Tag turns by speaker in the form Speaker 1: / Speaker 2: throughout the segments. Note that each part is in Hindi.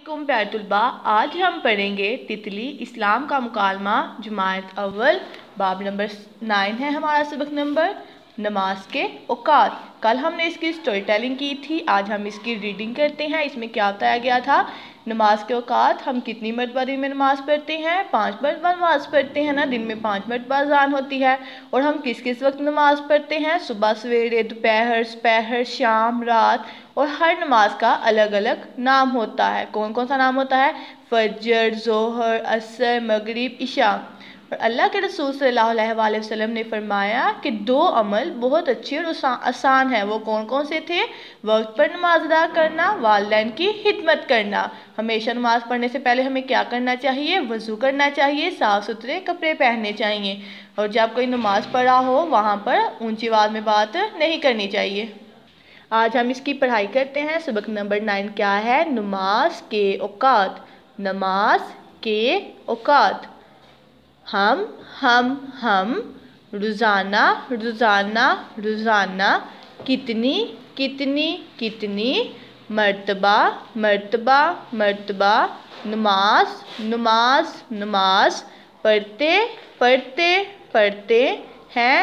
Speaker 1: वालेकुम बैतुलबा। आज हम पढ़ेंगे तितली, इस्लाम का मुकालमा, जमायत अव्वल, बाब नंबर नाइन है हमारा सबक नंबर, नमाज़ के औकात। कल हमने इसकी स्टोरी टेलिंग की थी, आज हम इसकी रीडिंग करते हैं। इसमें क्या बताया गया था? नमाज़ के औकात हम कितनी मरतबा दिन में नमाज़ पढ़ते हैं? पाँच मरतबा नमाज़ पढ़ते हैं ना, दिन में पाँच मरतबा अजान होती है। और हम किस किस वक्त नमाज़ पढ़ते हैं? सुबह सवेरे, दोपहर सपहर शाम, रात। और हर नमाज़ का अलग अलग नाम होता है। कौन कौन सा नाम होता है? फजर, जोहर, असर, मगरब, इशा। और अल्लाह के रसूल सल्लल्लाहु अलैहि वसल्लम ने फरमाया कि दो अमल बहुत अच्छे और आसान है। वो कौन कौन से थे? वक्त पर नमाज़ अदा करना, वालदेन की खिदमत करना। हमेशा नमाज़ पढ़ने से पहले हमें क्या करना चाहिए? वज़ू करना चाहिए साफ़ सुथरे कपड़े पहनने चाहिए। और जब कोई नमाज़ पढ़ा हो, वहाँ पर ऊँची आवाज़ में बात नहीं करनी चाहिए। आज हम इसकी पढ़ाई करते हैं। सबक नंबर नाइन क्या है? नमाज़ के औकात। नमाज़ के औकात। हम हम हम, रोज़ाना रोज़ाना रोज़ाना, कितनी कितनी कितनी, मर्तबा मर्तबा मर्तबा, नमाज़ नमाज़ नमाज़, पढ़ते पढ़ते पढ़ते हैं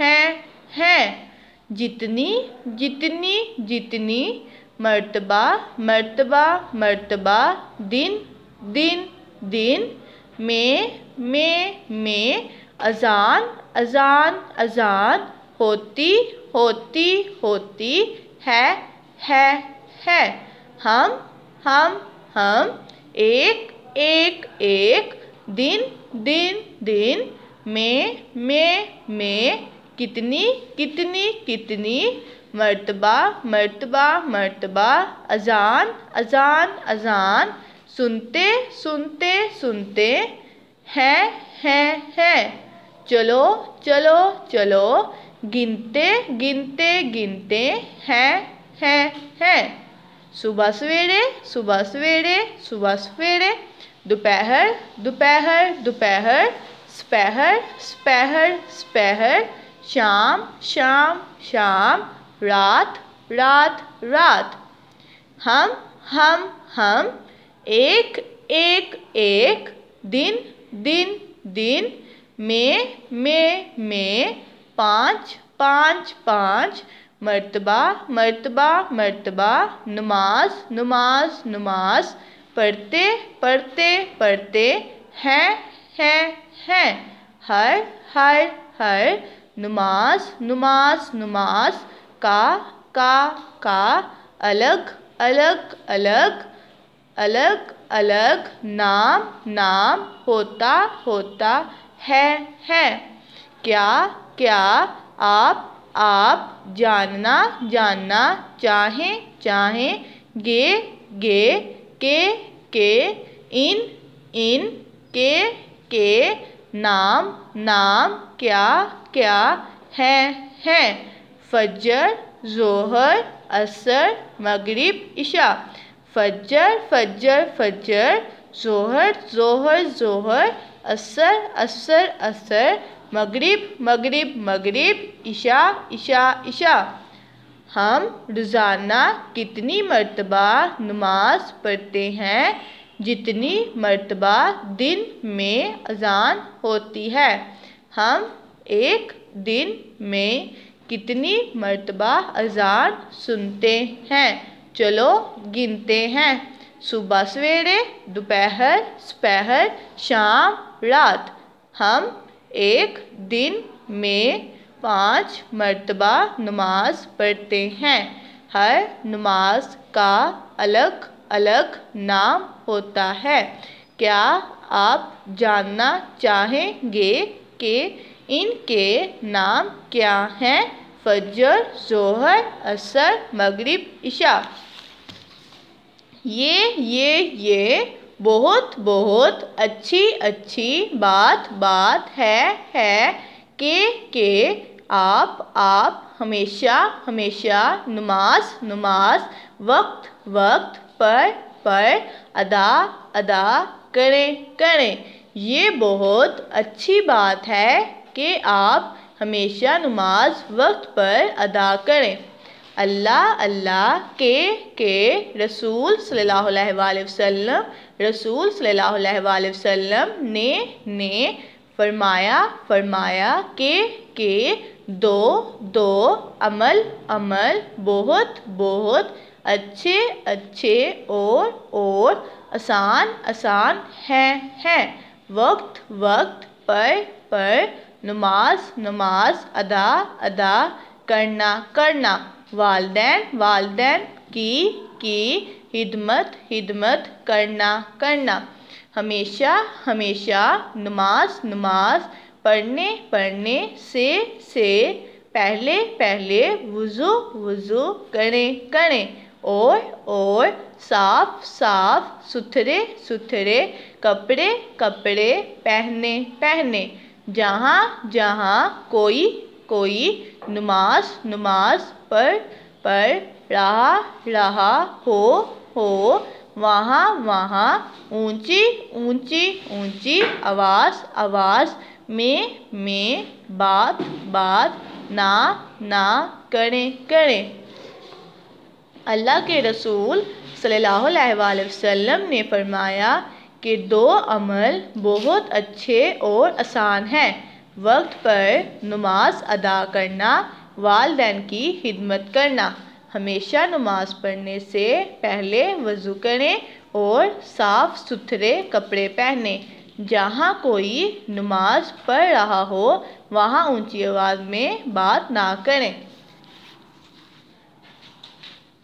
Speaker 1: हैं हैं। जितनी जितनी जितनी, मर्तबा मर्तबा मर्तबा, दिन दिन दिन, में में में अजान अजान अजान, होती होती होती है है है। हम हम हम, एक एक एक, दिन दिन दिन, में में में, कितनी कितनी कितनी, मर्तबा मर्तबा मर्तबा, अजान अजान अजान, सुनते सुनते सुनते हैं हैं हैं। चलो चलो चलो। गिनते गिनते गिनते। हैं हैं हैं। सुबह सवेरे सुबह सवेरे सुबह सवेरे। दोपहर दोपहर दोपहर। सपहर सपहर सपहर। शाम शाम शाम। रात रात रात। हम हम हम। एक एक एक। दिन दिन दिन, में में में, पाँच पाँच पाँच, मर्तबा मर्तबा मर्तबा, नमाज़ नमाज़ नमाज़, पढ़ते पढ़ते पढ़ते, हैं हैं हैं, हर हर हर, नमाज़ नमाज़ नमाज़, का का का, अलग अलग अलग अलग अलग नाम नाम होता होता है है। क्या क्या आप आप जानना जानना चाहें चाहें गे गे, के के, इन इन, के के नाम नाम क्या क्या है, हैं। फजर जोहर, असर, मगरिब, इशा। फजर फजर फजर जोहर जोहर जोहर, असर असर असर, मगरिब मगरिब मगरिब, इशा इशा इशा। हम रोज़ाना कितनी मरतबा नमाज़ पढ़ते हैं, जितनी मरतबा दिन में अजान होती है। हम एक दिन में कितनी मरतबा अजान सुनते हैं? चलो गिनते हैं। सुबह सवेरे, दोपहर, सपहर, शाम, रात। हम एक दिन में पाँच मरतबा नमाज़ पढ़ते हैं। हर नमाज़ का अलग अलग नाम होता है। क्या आप जानना चाहेंगे कि इनके नाम क्या हैं? फजर जोहर, असर, मगरिब, इशा। ये ये ये बहुत बहुत अच्छी अच्छी बात बात है है कि, के आप आप हमेशा हमेशा नमाज़ नमाज़ वक्त वक्त पर पर अदा अदा करें करें। ये बहुत अच्छी बात है कि आप हमेशा नमाज़ वक्त पर अदा करें। अल्लाह अल्लाह के के रसूल सल्लल्लाहु रसूल सल्लल्लाहु ने ने फरमाया फरमाया के के दो दो अमल अमल बहुत बहुत अच्छे अच्छे और और आसान आसान हैं हैं। वक्त वक्त पर पर नमाज़ नमाज़, अदा अदा, करना करना। वालदेन वालदेन की की, हिदमत हिदमत, करना करना। हमेशा हमेशा नमाज़ नमाज़, पढ़ने पढ़ने से से पहले पहले वज़ू वज़ू करें करें। और और साफ़ साफ़, सुथरे सुथरे कपड़े कपड़े पहने पहने। जहाँ जहाँ कोई कोई नमाज़ नमाज़ पढ़ पढ़ रहा रहा हो हो, वहाँ वहाँ ऊँची ऊँची ऊँची आवाज़ आवाज़ में में बात बात ना ना करें करें। अल्लाह के रसूल सल्लल्लाहु अलैहि वसल्लम ने फरमाया कि दो अमल बहुत अच्छे और आसान हैं। वक्त पर नमाज़ अदा करना, वालदेन की खिदमत करना। हमेशा नमाज़ पढ़ने से पहले वज़ू करें और साफ़ सुथरे कपड़े पहने। जहाँ कोई नमाज़ पढ़ रहा हो, वहाँ ऊँची आवाज़ में बात ना करें।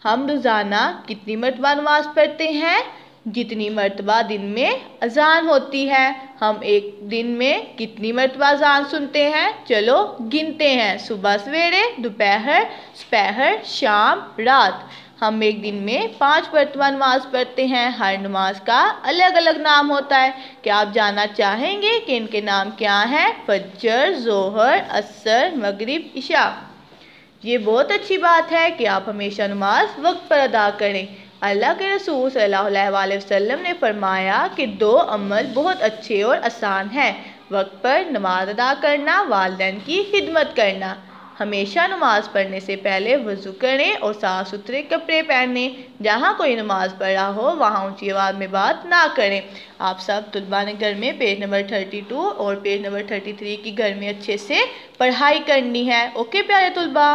Speaker 1: हम रोज़ाना कितनी मरतबा नमाज़ पढ़ते हैं? जितनी मरतबा दिन में अजान होती है, हम एक दिन में कितनी मरतबा अजान सुनते हैं? चलो, गिनते हैं। सुबह सवेरे, दोपहर दोपहर शाम, रात। हम एक दिन में पाँच मरतबा नमाज़ पढ़ते हैं। हर नमाज़ का अलग अलग नाम होता है। क्या आप जानना चाहेंगे कि इनके नाम क्या हैं? फजर जोहर, असर, मगरिब, इशा। ये बहुत अच्छी बात है कि आप हमेशा नमाज़ वक्त पर अदा करें। अल्लाह के रसूल सल्लल्लाहु अलैहि वसल्लम ने फरमाया कि दो अमल बहुत अच्छे और आसान हैं। वक्त पर नमाज़ अदा करना, वालदेन की खिदमत करना। हमेशा नमाज़ पढ़ने से पहले वज़ू करें और साफ़ सुथरे कपड़े पहने। जहाँ कोई नमाज़ पढ़ हो, वहाँ ऊँची आवाज़ में बात ना करें। आप सब तलबा ने घर में पेज नंबर थर्टी टू और पेज नंबर थर्टी थ्री की घर में अच्छे से पढ़ाई करनी है। ओके प्यारे तलबा